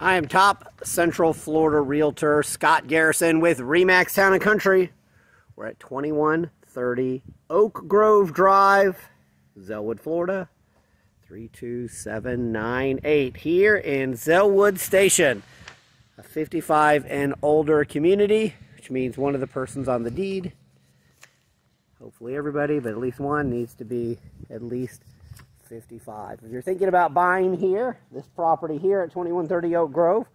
I am top Central Florida realtor Scott Garrison with Remax Town and Country. We're at 2130 Oak Grove Drive, Zellwood, Florida. 32798 here in Zellwood Station, a 55 and older community, which means one of the persons on the deed, hopefully everybody, but at least one needs to be at least 55. If you're thinking about buying here, this property here at 2130 Oak Grove,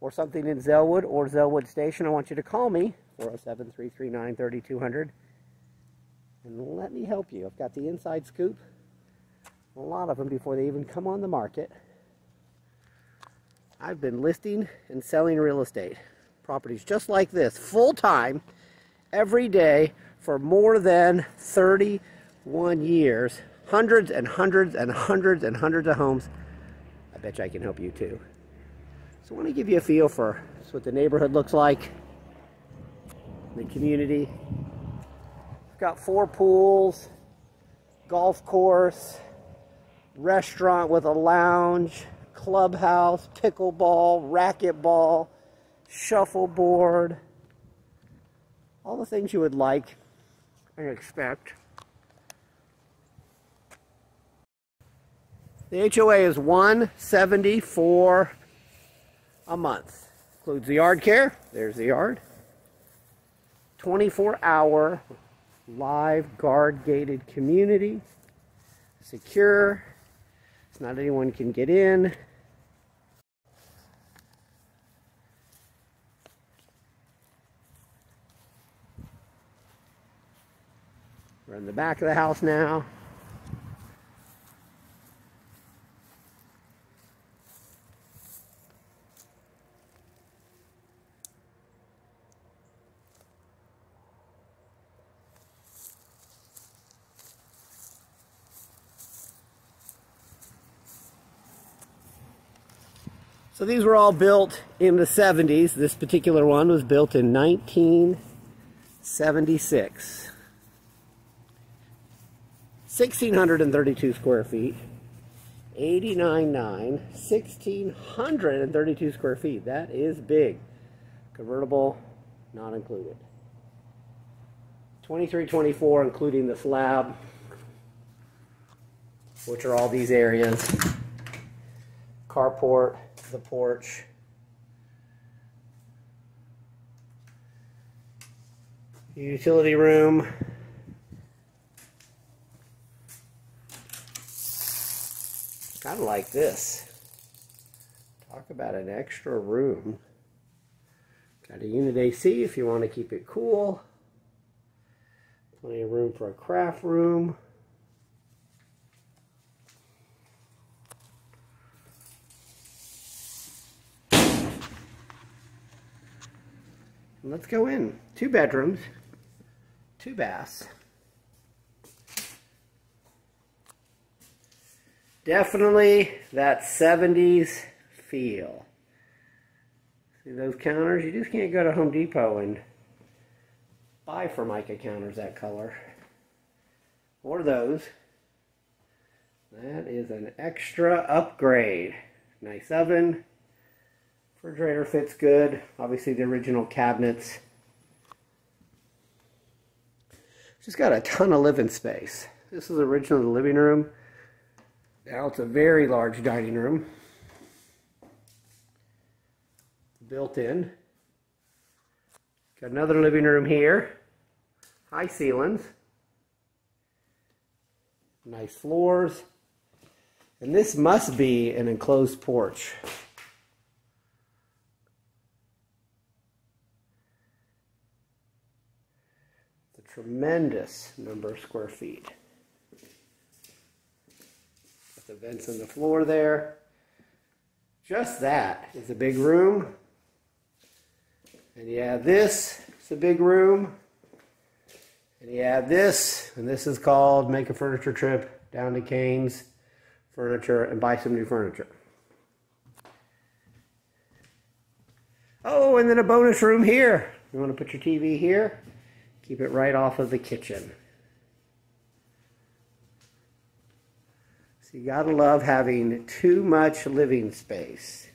or something in Zellwood or Zellwood Station, I want you to call me, 407-339-3200, and let me help you. I've got the inside scoop, a lot of them before they even come on the market. I've been listing and selling real estate properties just like this, full-time, every day, for more than 31 years hundreds and hundreds and hundreds and hundreds of homes. I bet you I can help you too. So I want to give you a feel for what the neighborhood looks like, the community. We've got four pools, golf course, restaurant with a lounge, clubhouse, pickleball, racquetball, shuffleboard, all the things you would like and expect. The HOA is 174 a month. Includes the yard care. There's the yard. 24 hour live guard gated community. Secure. It's not anyone can get in. We're in the back of the house now. So these were all built in the 70s. This particular one was built in 1976. 1,632 square feet. 89.9, 1,632 square feet. That is big. Convertible, not included. 2324, including the slab, which are all these areas. Carport, the porch. Utility room. Kind of like this. Talk about an extra room. Got a unit AC if you want to keep it cool. Plenty of room for a craft room. Let's go in. Two bedrooms, two baths. Definitely that 70s feel. See those counters? You just can't go to Home Depot and buy Formica counters that color. Or those. That is an extra upgrade. Nice oven. Refrigerator fits good. Obviously the original cabinets. Just got a ton of living space. This is originally the living room. Now it's a very large dining room. Built in. Got another living room here. High ceilings. Nice floors. And this must be an enclosed porch. Tremendous number of square feet. With the vents in the floor there. Just that is a big room. And you have this, it's a big room. And you have this, and this is called Make a Furniture Trip down to Kane's Furniture and buy some new furniture. Oh, and then a bonus room here. You want to put your TV here? Keep it right off of the kitchen. So you gotta love having too much living space.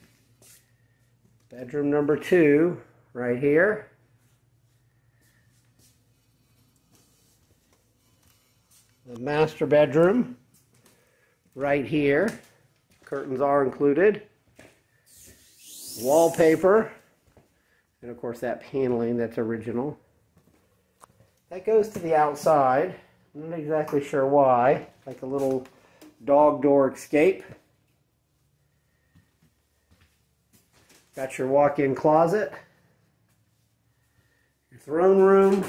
Bedroom number two, right here. The master bedroom, right here. Curtains are included. Wallpaper, and of course that paneling that's original. That goes to the outside. I'm not exactly sure why. Like a little dog door escape. Got your walk-in closet. Your throne room.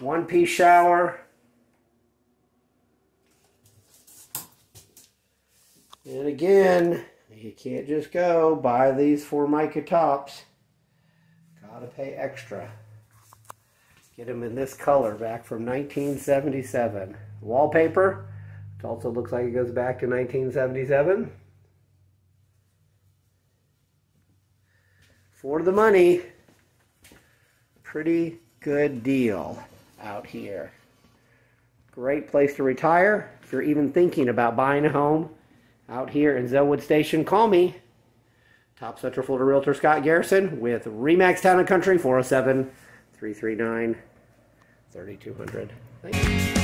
One-piece shower. And again, you can't just go buy these Formica tops. Gotta pay extra. Get them in this color back from 1977. Wallpaper. It also looks like it goes back to 1977. For the money, pretty good deal out here. Great place to retire. If you're even thinking about buying a home out here in Zellwood Station, call me. Top Central Florida Realtor Scott Garrison with Remax Town and Country 407 339 3200. Thank you.